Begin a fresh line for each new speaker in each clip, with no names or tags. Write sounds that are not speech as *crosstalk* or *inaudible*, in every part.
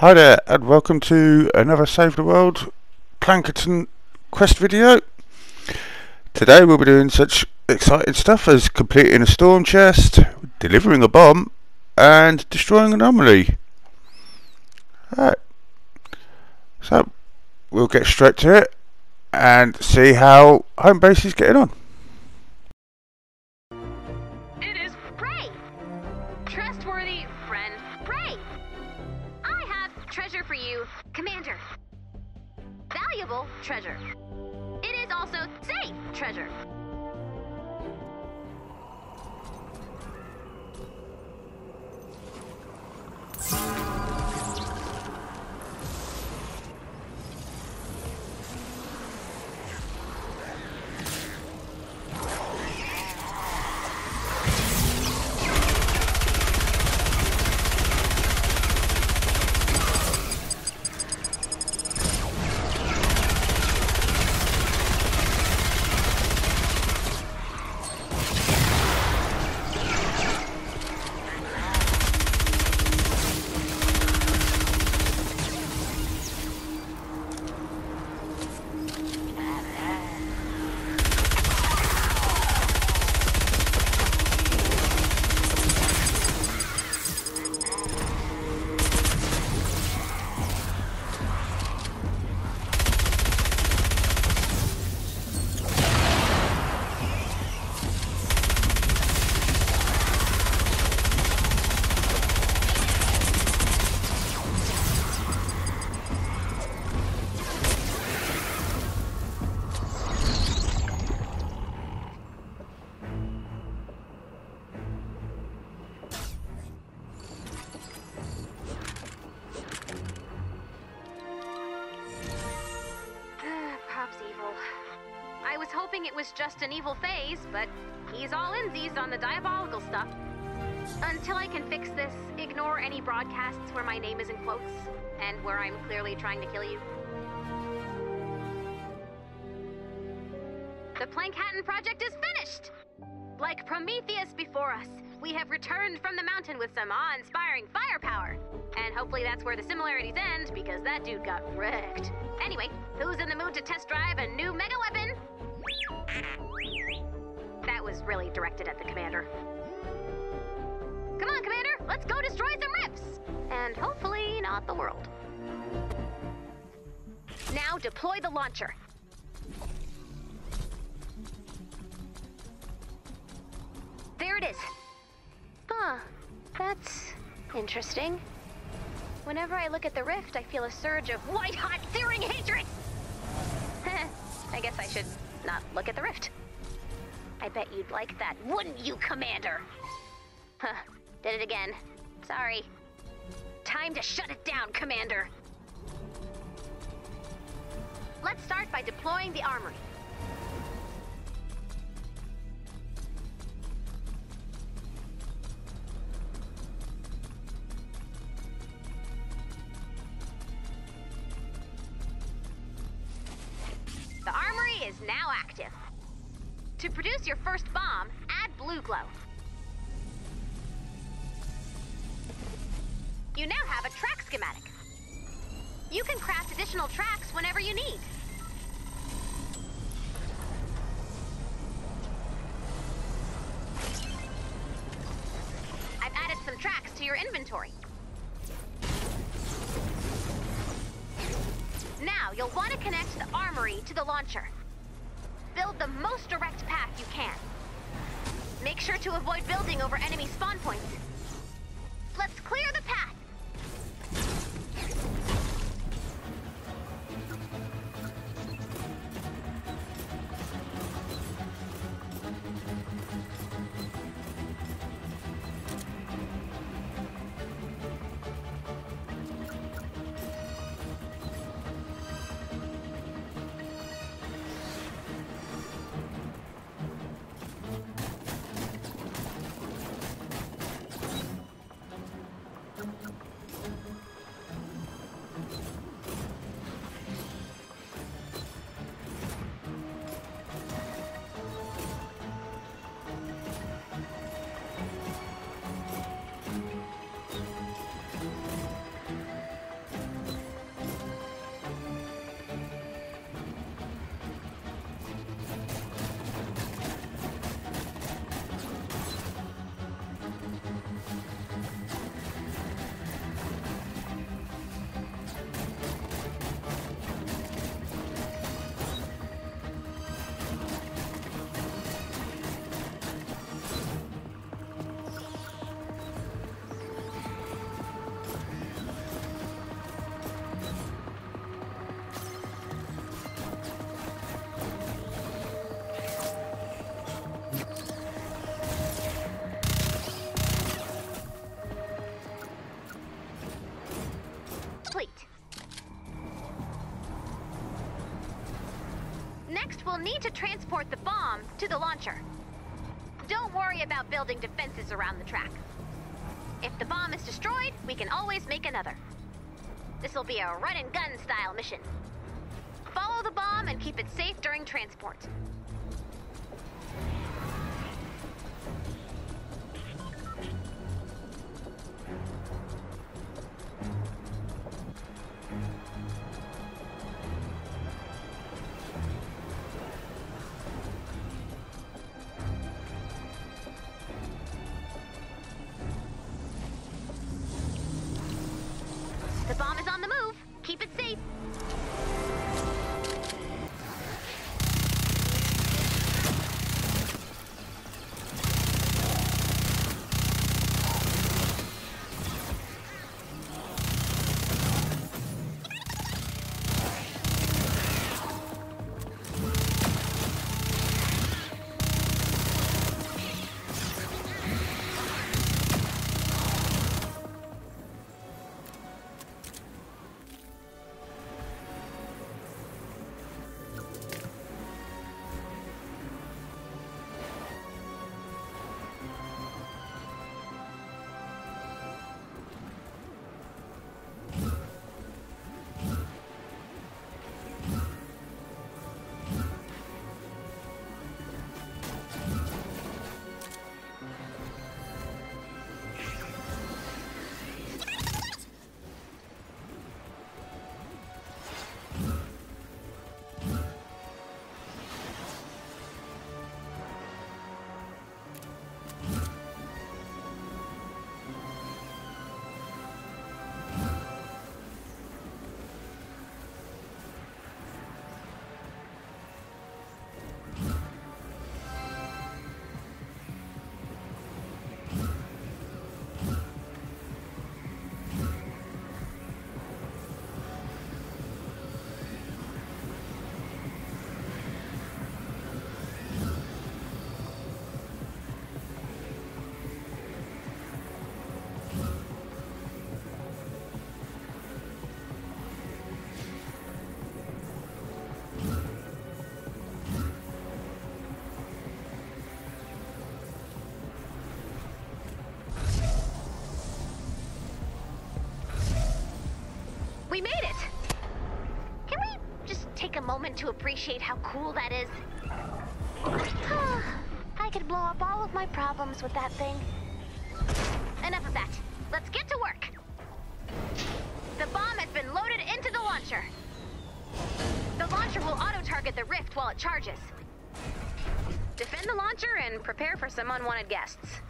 Hi there and welcome to another Save the World Plankerton quest video. Today we'll be doing such exciting stuff as completing a storm chest, delivering a bomb and destroying an anomaly. Right. So we'll get straight to it and see how home base is getting on.
For you, Commander. Valuable treasure. It is also safe treasure. Hoping it was just an evil phase, but he's all insies on the diabolical stuff. Until I can fix this, ignore any broadcasts where my name is in quotes, and where I'm clearly trying to kill you. The Plankhattan project is finished! Like Prometheus before us, we have returned from the mountain with some awe-inspiring firepower. And hopefully that's where the similarities end, because that dude got wrecked. Anyway, who's in the mood to test drive a new mega weapon? That was really directed at the commander. Come on, Commander, let's go destroy some rifts! And hopefully not the world. Now deploy the launcher. There it is. Huh, that's interesting. Whenever I look at the rift, I feel a surge of white-hot, searing hatred! *laughs* I guess I should not look at the rift. I bet you'd like that, wouldn't you, Commander? Huh, did it again. Sorry. Time to shut it down, Commander. Let's start by deploying the armory. To produce your first bomb, add blue glow. You now have a track schematic. You can craft additional tracks whenever you need. I've added some tracks to your inventory. Now, you'll want to connect the armory to the launcher. Build the most direct. Make sure to avoid building over enemy spawn points. Next, we'll need to transport the bomb to the launcher. Don't worry about building defenses around the track. If the bomb is destroyed, we can always make another. This will be a run and gun style mission. Follow the bomb and keep it safe during transport. We made it! Can we just take a moment to appreciate how cool that is? *sighs* I could blow up all of my problems with that thing. Enough of that. Let's get to work. The bomb has been loaded into the launcher. The launcher will auto-target the rift while it charges. Defend the launcher and prepare for some unwanted guests.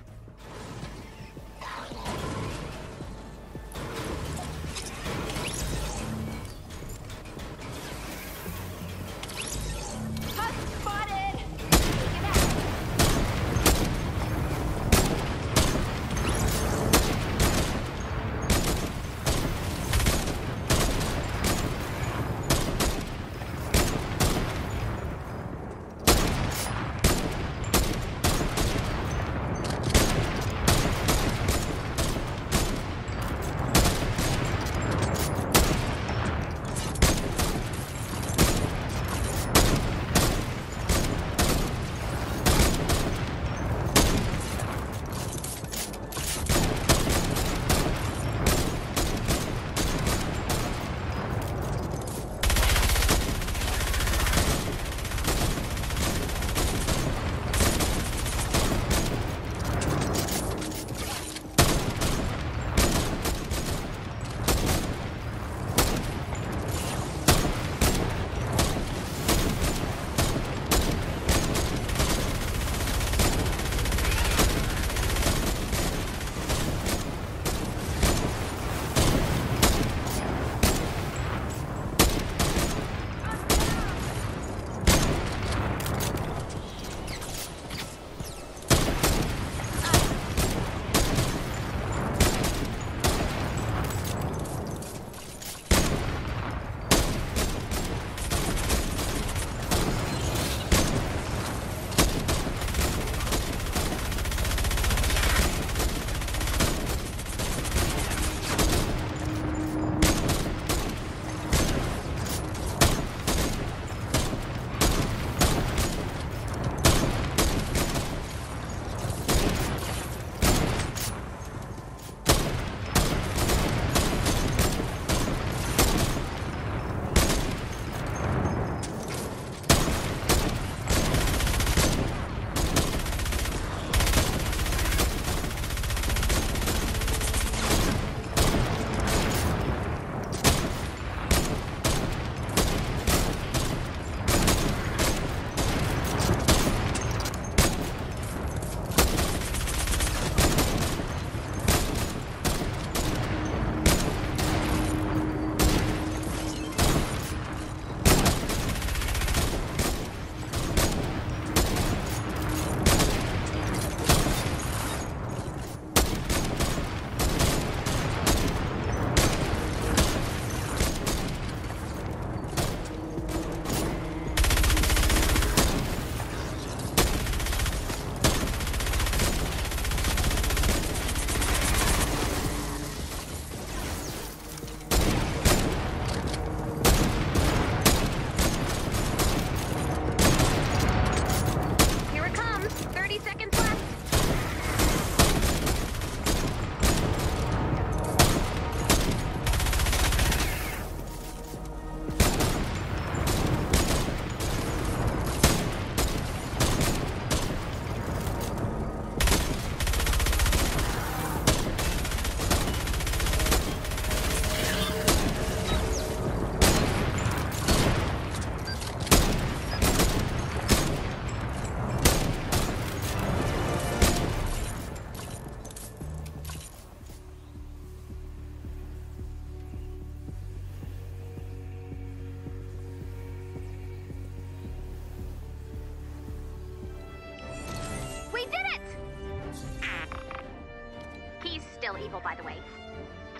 Beautiful, by the way.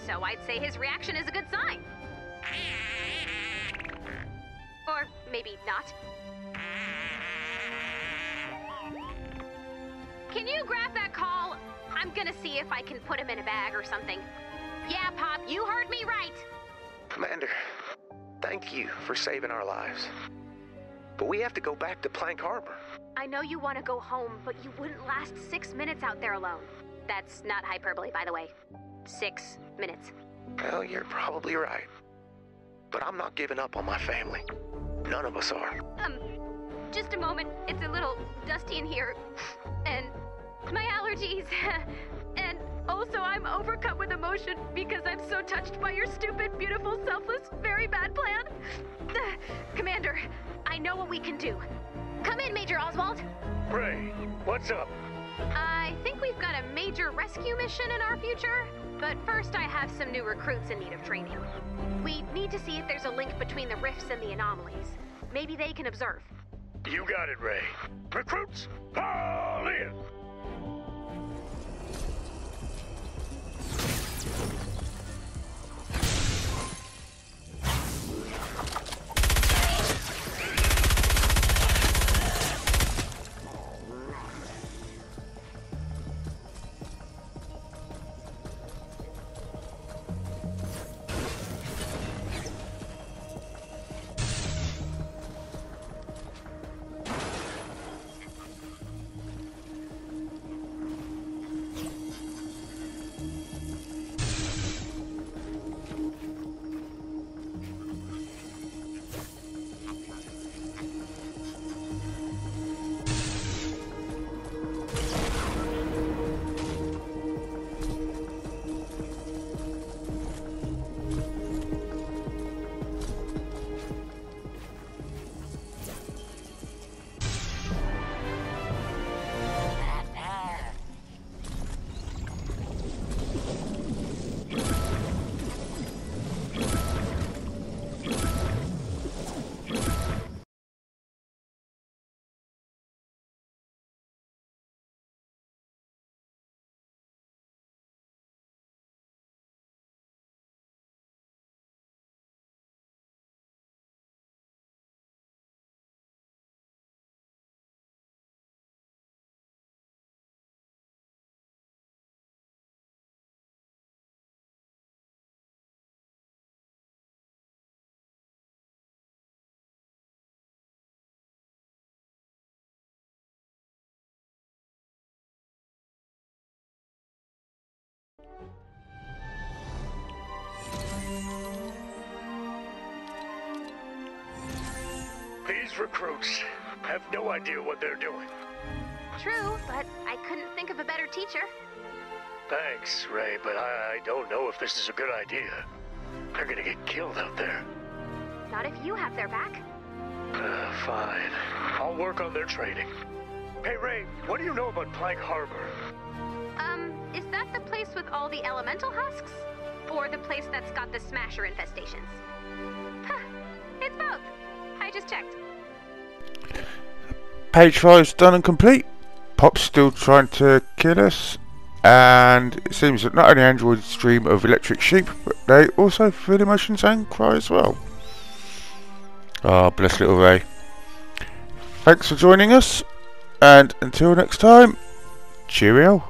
So I'd say his reaction is a good sign. Or maybe not. Can you grab that call? I'm gonna see if I can put him in a bag or something. Yeah, Pop, you heard me right.
Commander, thank you for saving our lives. But we have to go back to Plank Harbor.
I know you want to go home, but you wouldn't last six minutes out there alone. That's not hyperbole, by the way. Six minutes.
Well, you're probably right. But I'm not giving up on my family. None of us are.
Um, just a moment. It's a little dusty in here. And my allergies. *laughs* and also, I'm overcome with emotion because I'm so touched by your stupid, beautiful, selfless, very bad plan. *sighs* Commander, I know what we can do. Come in, Major Oswald.
Ray, what's up?
I think we've got a major rescue mission in our future, but first I have some new recruits in need of training. We need to see if there's a link between the rifts and the anomalies. Maybe they can observe.
You got it, Ray. Recruits, all in! Recruits have no idea what they're doing.
True, but I couldn't think of a better teacher.
Thanks, Ray, but I, I don't know if this is a good idea. They're gonna get killed out there.
Not if you have their back.
Uh, fine. I'll work on their training. Hey, Ray, what do you know about Plank Harbor?
Um, is that the place with all the elemental husks? Or the place that's got the smasher infestations? Huh, it's both. I just checked.
Page 5's done and complete. Pop's still trying to kill us. And it seems that not only androids dream of electric sheep, but they also feel emotions and cry as well. Ah, oh, bless little Ray. Thanks for joining us. And until next time, cheerio.